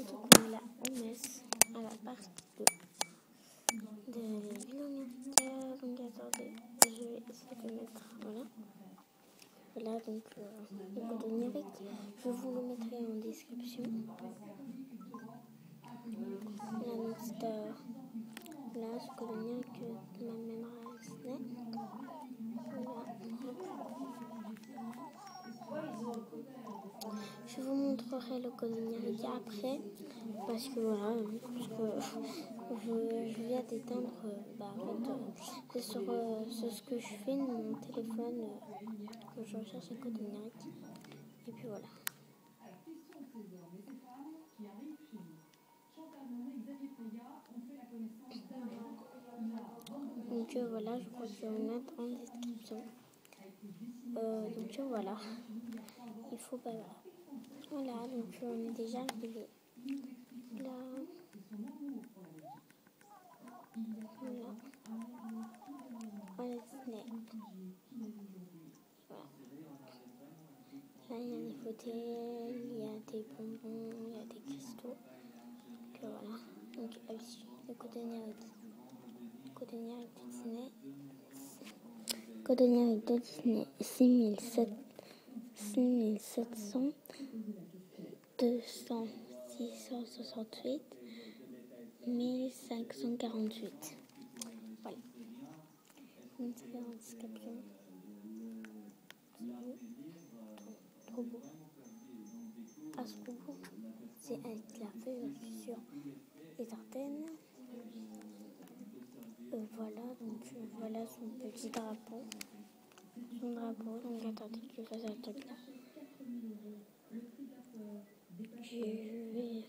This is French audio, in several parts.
donc on est là messe, à la partie 2 de bibliothèque. Donc attendez, je vais essayer de mettre, voilà. Voilà donc euh, le numérique. Je vous le mettrai en description. La liste, euh, là, ce code numérique m'amènera à Disney. Je vous montrerai le numérique après parce que voilà, parce que je, viens d'éteindre, bah, en euh, sur euh, ce que je fais mon téléphone euh, que je recherche le numérique. Et puis voilà. Donc euh, voilà, je crois que je vais mettre en description. Euh, donc euh, voilà, il faut pas. Voilà, donc on est déjà arrivé là. Voilà. Voilà Disney. Voilà. Là, il y a des fauteuils, il y a des bonbons, il y a des cristaux. Donc voilà. Donc, le numérique. Code numérique de Disney. Numérique de Disney 6700 6700 200 668 1548. Voilà. Une différente description. Trop beau. À ce propos, c'est avec la feuille sur les antennes. Euh, voilà, donc euh, voilà son petit drapeau. Son drapeau, donc attendez que je fasse un truc là. Je vais.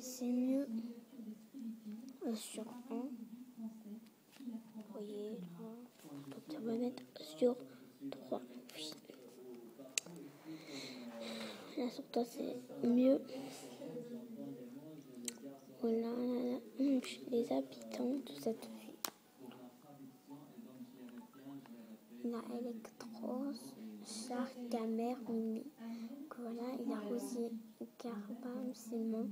C'est mieux euh, sur 1. Vous voyez là. Donc, ça va mettre sur 3. Oui. Là, sur toi, c'est mieux. Voilà les habitants de cette ville. Il a Electros, Shark, Gamer, Mimi. A Rosier, Carbam, Simon,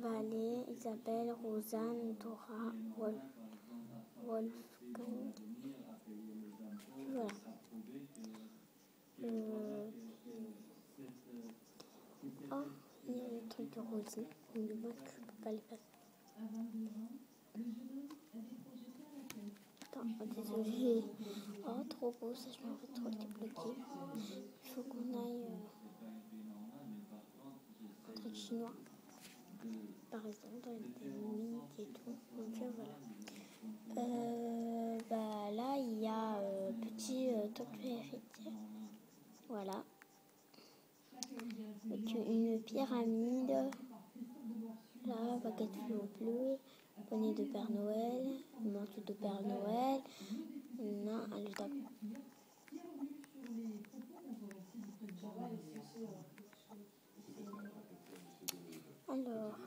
Valé, Isabelle, Rosanne, Dora, Wolf, Wolfgang. Voilà. Euh, Oh, il y a le truc de Rosie. Mais moi, je peux pas les passer. Oh, trop beau, ça, je m'en vais trop débloquer. Il faut qu'on aille euh, un truc chinois. Par exemple, dans des mines et tout. Donc euh, voilà. Euh, bah, là, il y a euh, petit euh, temple héritier. Voilà une pyramide, là, baguette bleu, bonnet de Père Noël, manteau de Père Noël, là, un tableau. Alors,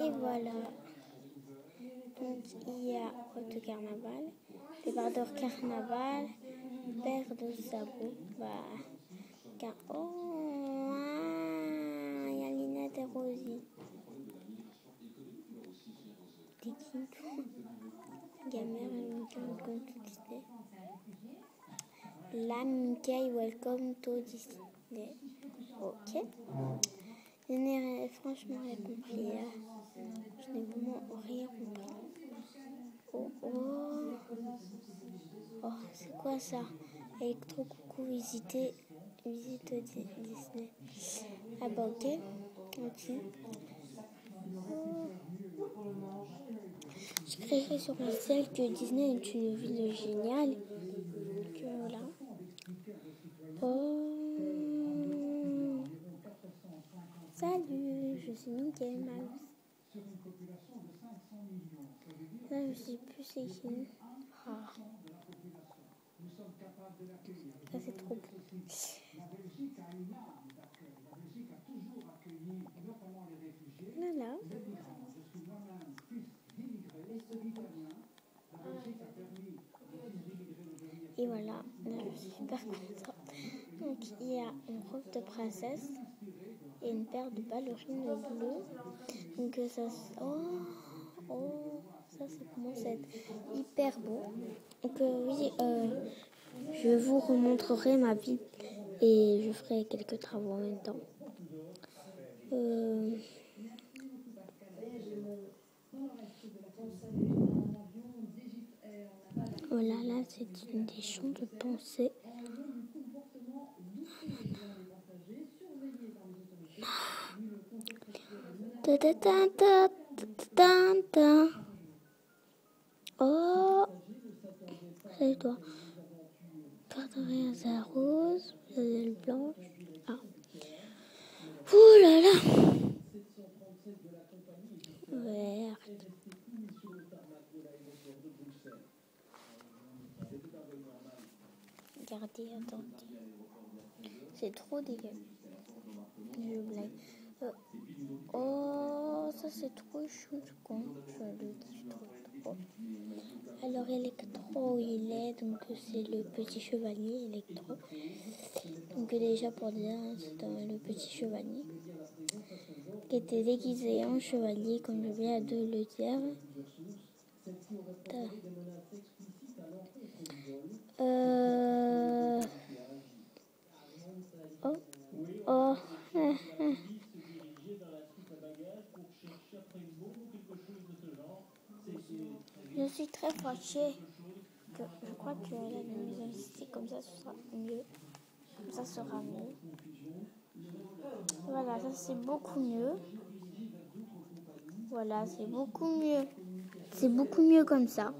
Et voilà. Il y a Route Carnaval, débardeur Carnaval, paire de sabots. Bah, car... Oh, ah, il y a Lina de Rosie. T'es qui toi Gamer, welcome to Disney. La Mickey, welcome to Disney. Ok. Je n'ai franchement rien compris. Hein. Je n'ai vraiment rien compris. Oh oh. Oh, c'est quoi ça Electro coucou visite Disney. Ah bah ok. Ok. Oh. Je crierai sur le ciel que Disney est une ville géniale. Que voilà. Oh. Salut, je suis Mickey Mouse. Là, je sais plus c'est qui. Ah. Ça, c'est trop. Voilà. Et voilà, je suis super contente. Donc il y a une robe de princesse et une paire de ballerines bleues. Donc ça, oh, oh, ça, ça commence à être hyper beau. Donc euh, oui, euh, je vous remontrerai ma vie et je ferai quelques travaux en même temps. Euh, voilà, là c'est une des champs de pensée. Oh, c'est toi. À rose, la blanche. Ah. Ouh là là. Verte. Regardez, attendez. C'est trop dégueu. Je blague. Euh, oh, ça c'est trop chou, compte. Je le dis. Alors Electro, il est, donc c'est le petit chevalier Electro. Donc déjà pour dire, c'est le petit chevalier qui était déguisé en chevalier, comme je viens de le dire. Euh... Oh, oh, Je suis très fâchée. Je crois que la ici, comme ça, ce sera mieux. Comme ça sera mieux. Voilà, ça c'est beaucoup mieux. Voilà, c'est beaucoup mieux. C'est beaucoup mieux comme ça.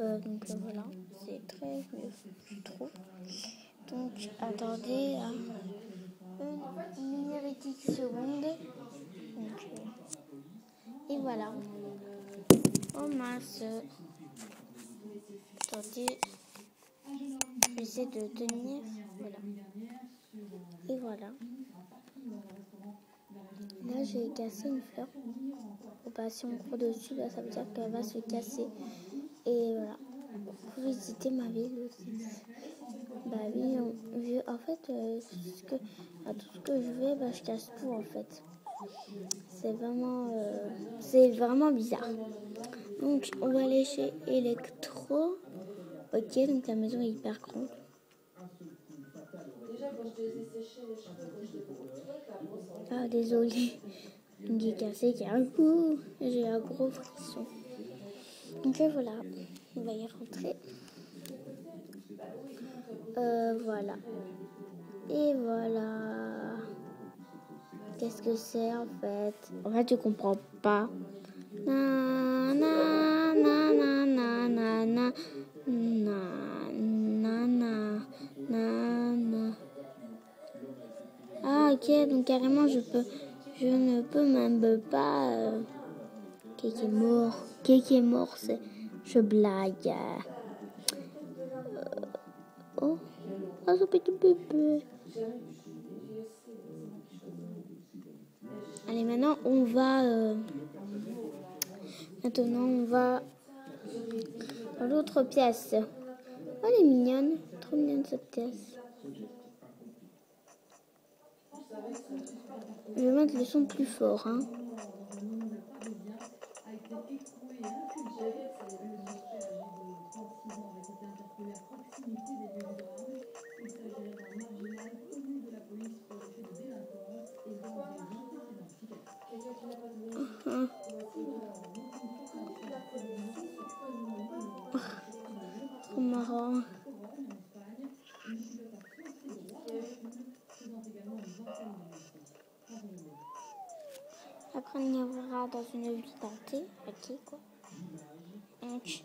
Euh, donc euh, voilà, c'est très mieux, je trouve. Donc attendez hein, une minute seconde. Euh, et voilà. Oh mince. Attendez. J'essaie de tenir. Voilà. Et voilà. Là, j'ai cassé une fleur. Bah, si on court dessus, bah, ça veut dire qu'elle va se casser. Et voilà. Vous visiter ma ville aussi. Bah oui, en fait, euh, tout ce que je vais, bah, je casse tout en fait. C'est vraiment, euh, c'est vraiment bizarre. Donc, on va aller chez Electro. Ok, donc la maison est hyper grande. Ah, désolé. J'ai cassé, qui a un coup. J'ai un gros frisson. Donc voilà, on va y rentrer. Euh, voilà. Et voilà. Qu'est-ce que c'est en fait En fait, tu comprends pas. Na, na, na, na, na, na, na, na, na, na, na. Ah, ok, donc carrément, je peux, je ne peux même pas. Euh, est mort. Qui est mort, c'est. Je blague. Euh, oh, oh, petit bébé. Allez, maintenant, on va. Euh, maintenant, on va dans l'autre pièce. Oh, elle est mignonne. Trop mignonne cette pièce. Je vais mettre le son plus fort. Hein. Après, on ira dans une vie tentée. Ok, quoi. Donc.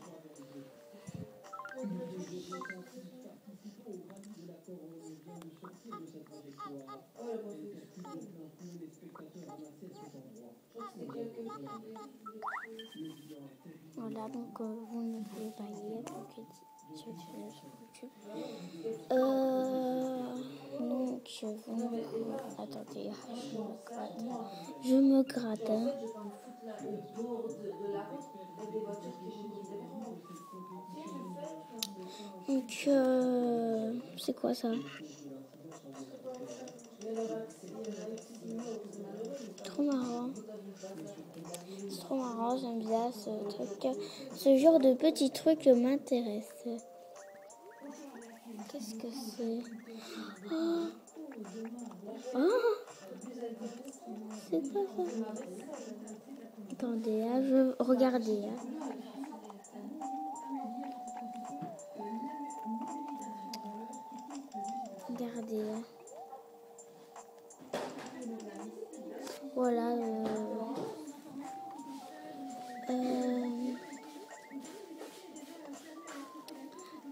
Voilà, donc euh, vous ne pouvez pas y être. Donc, je, je, je, je, euh, cheveux. Attendez, je me gratte. Je me gratte. Donc, euh, c'est quoi ça? Trop marrant. C'est trop marrant, j'aime bien ce truc. Ce genre de petit truc m'intéresse. Qu'est-ce que c'est? Oh. C'est quoi ça Attendez, hein, je regardez. Hein. Regardez. Hein. Voilà. Euh, euh,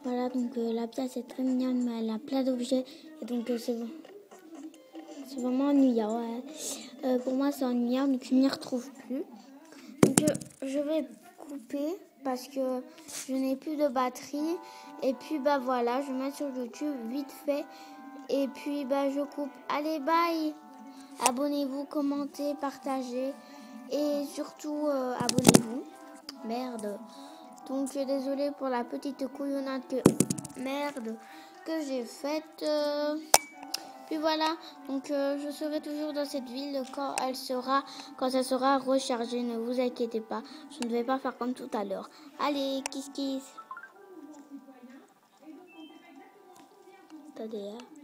voilà, donc euh, la pièce est très mignonne, mais elle a plein d'objets. Et donc c'est c'est vraiment ennuyant. pour moi, c'est ennuyant, donc je m'y retrouve plus. Donc je vais couper parce que je n'ai plus de batterie. Et puis bah voilà, je mettre sur YouTube vite fait. Et puis bah je coupe. Allez, bye Abonnez-vous, commentez, partagez et surtout euh, abonnez-vous. Merde. Donc désolé pour la petite couillonnade que merde que j'ai faite. Euh. Puis voilà. Donc euh, je serai toujours dans cette ville quand elle sera quand elle sera rechargée. Ne vous inquiétez pas. Je ne vais pas faire comme tout à l'heure. Allez, kiss kiss. Attendez. Hein.